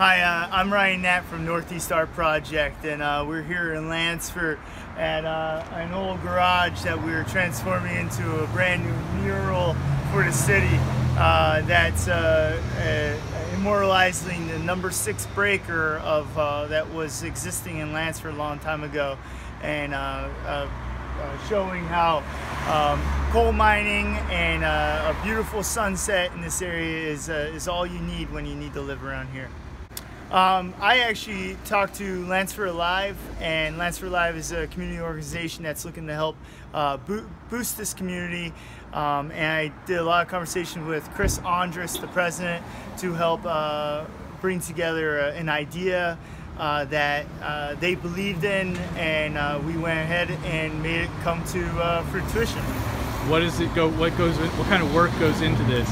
Hi, uh, I'm Ryan Hnat from Northeast Art Project, and uh, we're here in Lansford at uh, an old garage that we're transforming into a brand new mural for the city uh, that's uh, uh, immortalizing the number six breaker of that was existing in Lansford a long time ago, and showing how um, coal mining and a beautiful sunset in this area is, is all you need when you need to live around here. Um, I actually talked to Lansford Alive, and Lansford Alive is a community organization that's looking to help uh, bo boost this community. Um, and I did a lot of conversation with Chris Andrus, the president, to help uh, bring together uh, an idea uh, that uh, they believed in, and uh, we went ahead and made it come to uh, fruition. What does it go? What goes? What kind of work goes into this?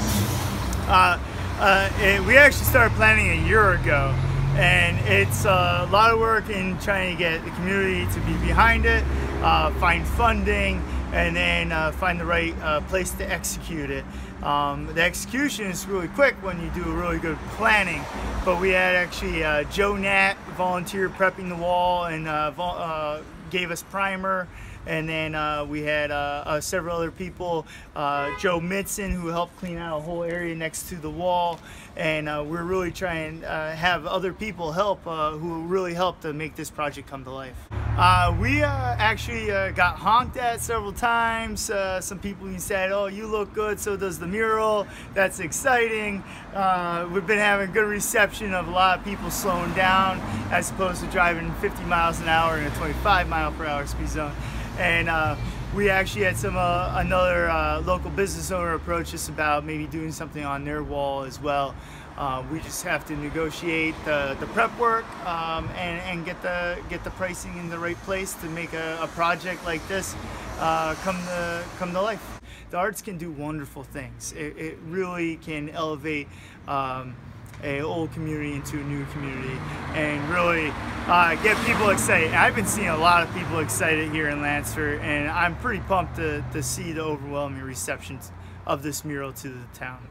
It, we actually started planning a year ago and it's a lot of work in trying to get the community to be behind it, uh, find funding, and then uh, find the right uh, place to execute it. Um, the execution is really quick when you do a really good planning, but we had actually uh, Joe Hnat volunteer prepping the wall and uh, uh, gave us primer and then uh, we had uh, uh, several other people, uh, Joe Mitson, who helped clean out a whole area next to the wall, and uh, we're really trying to uh, have other people help who really helped to make this project come to life. we actually got honked at several times. some people said, oh, you look good, so does the mural. That's exciting. we've been having good reception of a lot of people slowing down as opposed to driving 50 miles an hour in a 25 mile per hour speed zone and uh, we actually had some uh, another uh, local business owner approach us about maybe doing something on their wall as well. Uh, we just have to negotiate the, the prep work um, and, and, get the get the pricing in the right place to make a, a project like this uh, come to come to life. The arts can do wonderful things. It, it really can elevate. Um, a old community into a new community and really uh, get people excited. I've been seeing a lot of people excited here in Lansford and I'm pretty pumped to, to see the overwhelming reception of this mural to the town.